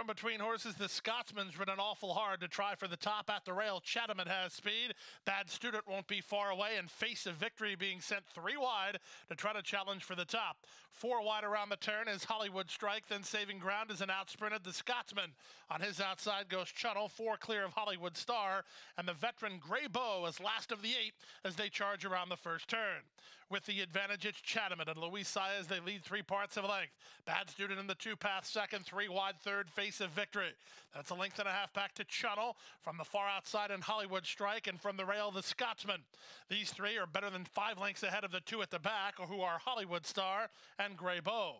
From between horses, the Scotsman's ridden awful hard to try for the top at the rail. Chatham has speed. Bad Student won't be far away and face of victory being sent three wide to try to challenge for the top. Four wide around the turn is Hollywood Strike. Then saving ground is an outsprinted the Scotsman. On his outside goes Channel, four clear of Hollywood Star. And the veteran Grey Bow is last of the eight as they charge around the first turn. With the advantage, it's Chatham and Luis Saez. They lead three parts of length. Bad Student in the two path second, three wide third, face of victory. That's a length and a half back to Channel from the far outside in Hollywood Strike and from the rail, the Scotsman. These three are better than five lengths ahead of the two at the back, who are Hollywood Star and Grey Bow.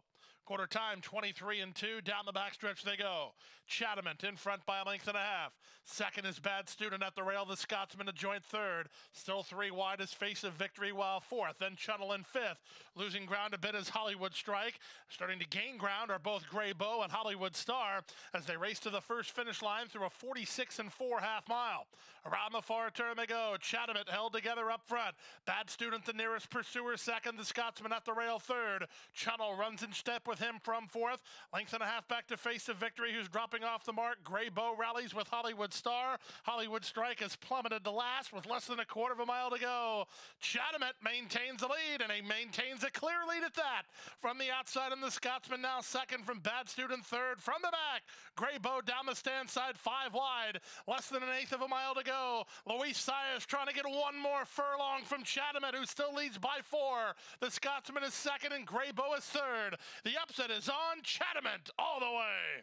Quarter time, 23 and 2. Down the backstretch they go. Chatamant in front by a length and a half. Second is Bad Student at the rail. The Scotsman to joint third. Still three wide as face of victory while fourth. Then Channel in fifth. Losing ground a bit is Hollywood Strike. Starting to gain ground are both Grey Bow and Hollywood Star as they race to the first finish line through a 46 and 4 half mile. Around the far turn they go. Chatamant held together up front. Bad Student the nearest pursuer second. The Scotsman at the rail third. Channel runs in step with him from fourth. Length and a half back to face of victory, who's dropping off the mark. Grey Bow rallies with Hollywood Star. Hollywood Strike has plummeted to last with less than a quarter of a mile to go. Chatamant maintains the lead, and he maintains a clear lead at that. From the outside, and the Scotsman now second from Bad Student third. From the back, Grey Bow down the stand side, five wide. Less than an eighth of a mile to go. Luis Saez trying to get one more furlong from Chatamant, who still leads by four. The Scotsman is second, and Grey Bow is third. The upset is on Chatamant all the way.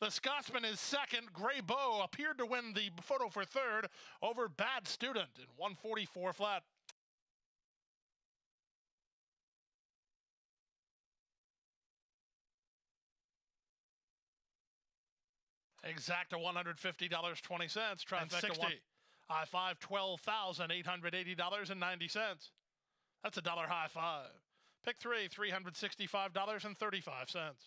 The Scotsman is second. Grey Bow appeared to win the photo for third over Bad Student in 144 flat. Exacta $150.20. Trifecta one. High five, $12,880.90. That's a dollar high five. Pick three, $365.35.